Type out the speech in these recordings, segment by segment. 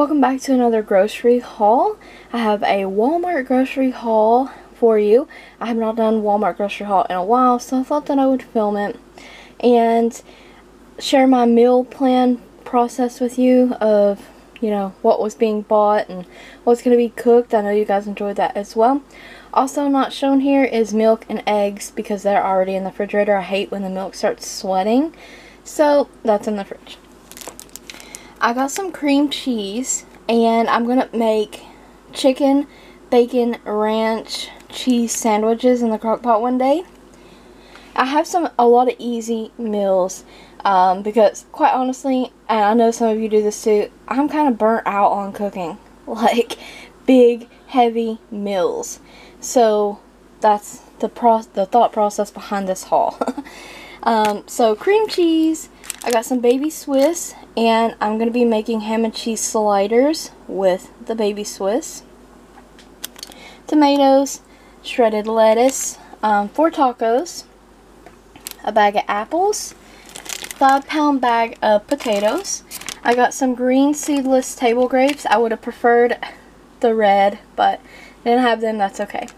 Welcome back to another grocery haul. I have a Walmart grocery haul for you. I have not done Walmart grocery haul in a while, so I thought that I would film it and share my meal plan process with you of, you know, what was being bought and what's going to be cooked. I know you guys enjoyed that as well. Also not shown here is milk and eggs because they're already in the refrigerator. I hate when the milk starts sweating. So that's in the fridge. I got some cream cheese and I'm going to make chicken, bacon, ranch, cheese sandwiches in the crock pot one day. I have some a lot of easy meals um, because quite honestly, and I know some of you do this too, I'm kind of burnt out on cooking. Like big, heavy meals. So that's the pro the thought process behind this haul. um, so cream cheese, I got some baby Swiss, and I'm going to be making ham and cheese sliders with the baby Swiss. Tomatoes, shredded lettuce, um, four tacos, a bag of apples, five pound bag of potatoes. I got some green seedless table grapes. I would have preferred the red, but didn't have them, that's okay.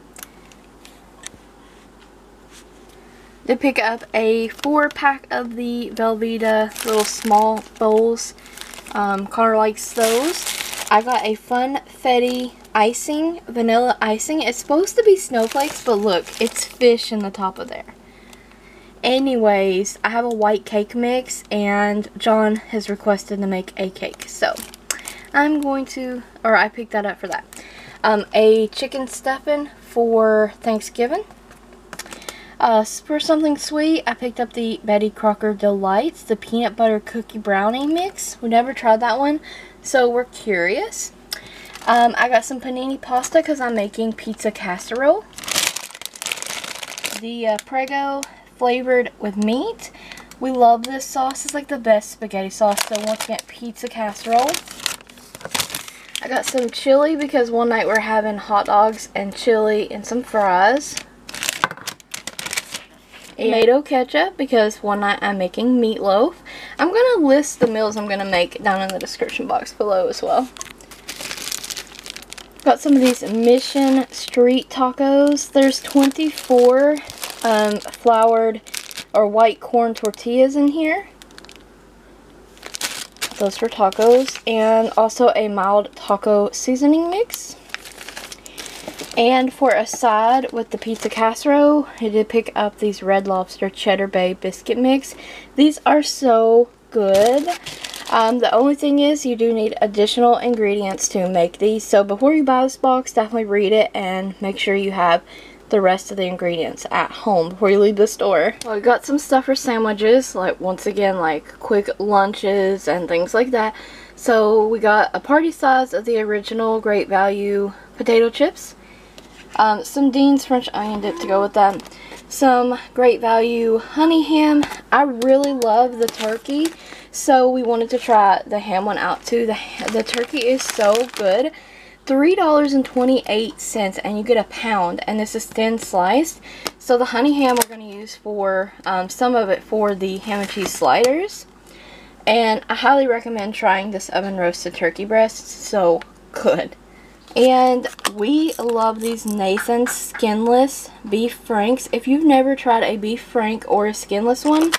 To pick up a four pack of the Velveeta little small bowls. Um, Connor likes those. I got a Funfetti icing, vanilla icing. It's supposed to be snowflakes, but look, it's fish in the top of there. Anyways, I have a white cake mix, and John has requested to make a cake. So, I'm going to, or I picked that up for that. Um, a chicken stuffing for Thanksgiving. Uh, for something sweet, I picked up the Betty Crocker Delights, the peanut butter cookie brownie mix. We never tried that one, so we're curious. Um, I got some panini pasta because I'm making pizza casserole. The uh, Prego flavored with meat. We love this sauce. It's like the best spaghetti sauce. So once again, pizza casserole. I got some chili because one night we're having hot dogs and chili and some fries. Tomato ketchup because one night I'm making meatloaf. I'm going to list the meals I'm going to make down in the description box below as well. Got some of these Mission Street tacos. There's 24 um, floured or white corn tortillas in here. Those for tacos. And also a mild taco seasoning mix. And for a side with the pizza casserole, I did pick up these Red Lobster Cheddar Bay biscuit mix. These are so good. Um, the only thing is you do need additional ingredients to make these. So before you buy this box, definitely read it and make sure you have the rest of the ingredients at home before you leave the store. Well, I got some stuff for sandwiches, like once again, like quick lunches and things like that. So we got a party size of the original Great Value potato chips. Um, some Dean's French onion dip to go with that. Some Great Value honey ham. I really love the turkey, so we wanted to try the ham one out too. The, the turkey is so good. $3.28 and you get a pound and this is thin sliced. So the honey ham we're going to use for um, some of it for the ham and cheese sliders. And I highly recommend trying this oven roasted turkey breast. So good. And we love these Nathan's skinless beef franks. If you've never tried a beef frank or a skinless one,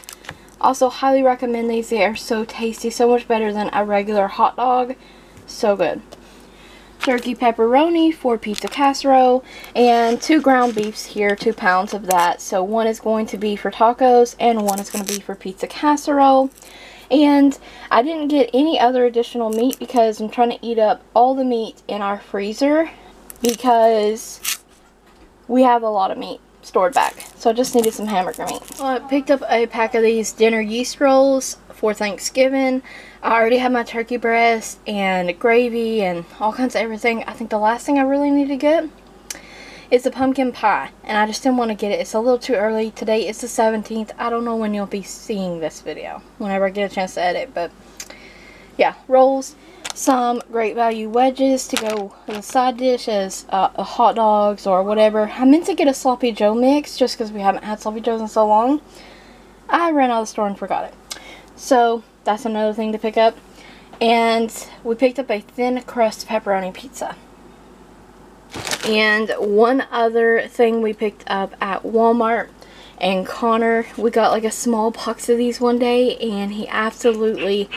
also highly recommend these. They are so tasty, so much better than a regular hot dog. So good. Turkey pepperoni for pizza casserole and two ground beefs here, two pounds of that. So one is going to be for tacos and one is going to be for pizza casserole. And I didn't get any other additional meat because I'm trying to eat up all the meat in our freezer because we have a lot of meat stored back. So I just needed some hamburger meat. I picked up a pack of these dinner yeast rolls for Thanksgiving. I already have my turkey breast and gravy and all kinds of everything. I think the last thing I really need to get is a pumpkin pie. And I just didn't want to get it. It's a little too early. Today is the 17th. I don't know when you'll be seeing this video. Whenever I get a chance to edit. But yeah, rolls. Some great value wedges to go with a side dish as uh, hot dogs or whatever. I meant to get a sloppy joe mix just because we haven't had sloppy joes in so long. I ran out of the store and forgot it. So that's another thing to pick up. And we picked up a thin crust pepperoni pizza. And one other thing we picked up at Walmart and Connor, we got like a small box of these one day and he absolutely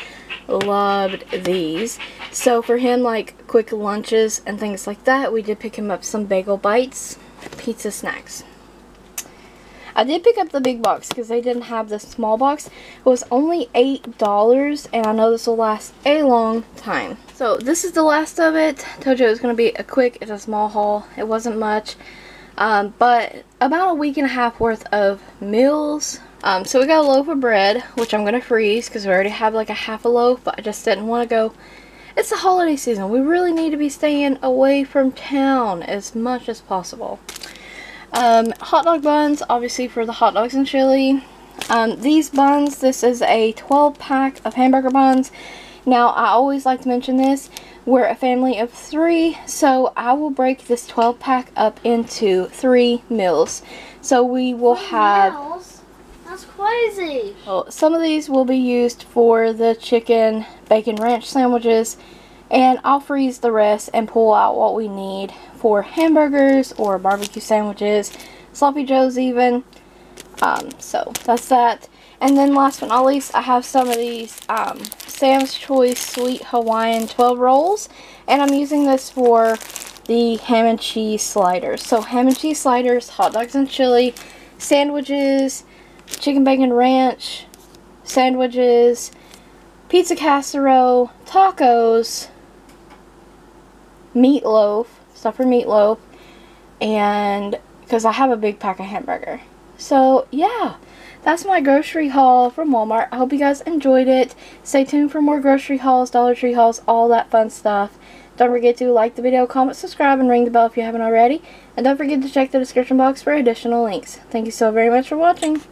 loved these. So for him, like quick lunches and things like that, we did pick him up some bagel bites, pizza snacks. I did pick up the big box because they didn't have the small box. It was only $8 and I know this will last a long time. So this is the last of it. Told you it was going to be a quick, it's a small haul. It wasn't much. Um, but about a week and a half worth of meals. Um, so we got a loaf of bread, which I'm going to freeze because we already have like a half a loaf, but I just didn't want to go. It's the holiday season. We really need to be staying away from town as much as possible. Um, hot dog buns, obviously for the hot dogs and chili. Um, these buns, this is a 12 pack of hamburger buns. Now, I always like to mention this. We're a family of three, so I will break this 12 pack up into three meals. So we will Three have... meals? That's crazy. Well, some of these will be used for the chicken bacon ranch sandwiches, and I'll freeze the rest and pull out what we need for hamburgers or barbecue sandwiches, sloppy joes even. Um, so that's that. And then last but not least, I have some of these um, Sam's Choice Sweet Hawaiian 12 rolls. And I'm using this for the ham and cheese sliders. So ham and cheese sliders, hot dogs and chili, sandwiches, chicken bacon ranch, sandwiches, pizza casserole, tacos, meatloaf, for meatloaf, and because I have a big pack of hamburger. So yeah, that's my grocery haul from Walmart. I hope you guys enjoyed it. Stay tuned for more grocery hauls, Dollar Tree hauls, all that fun stuff. Don't forget to like the video, comment, subscribe, and ring the bell if you haven't already. And don't forget to check the description box for additional links. Thank you so very much for watching.